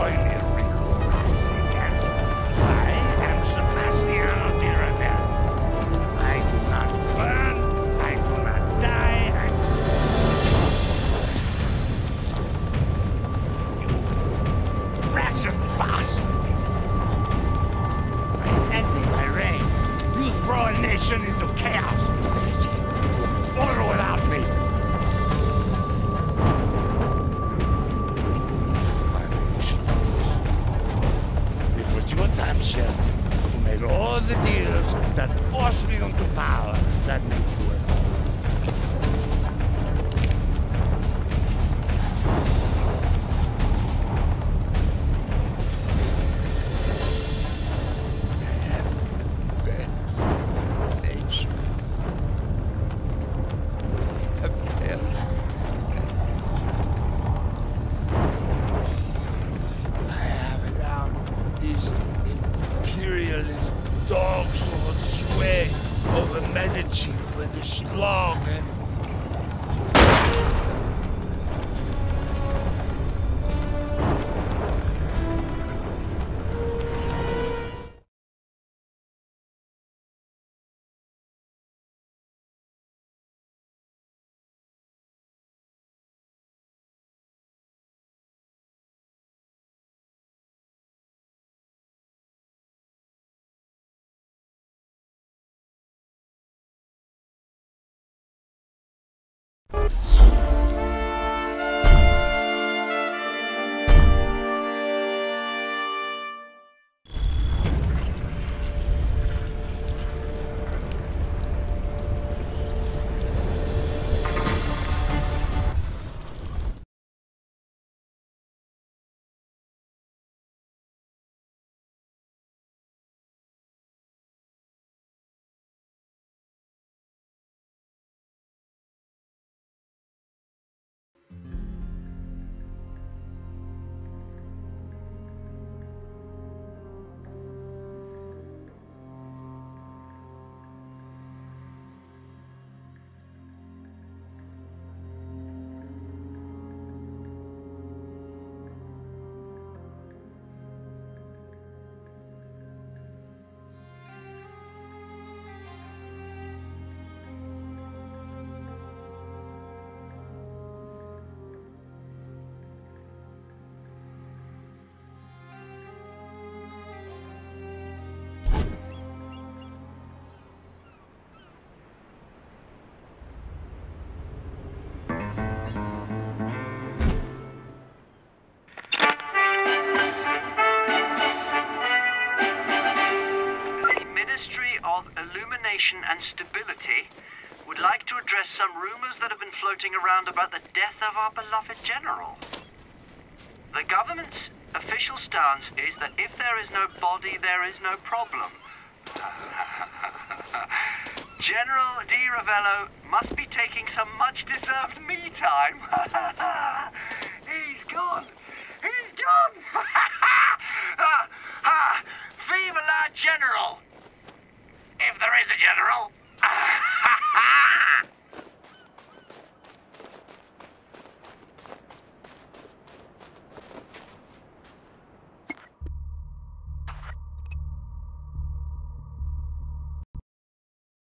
Find was your time, Shem, who made all the deals that forced me into power that make you dogs hold sway over Medici for this long and of Illumination and Stability would like to address some rumors that have been floating around about the death of our beloved general. The government's official stance is that if there is no body, there is no problem. General Di Ravello must be taking some much deserved me time.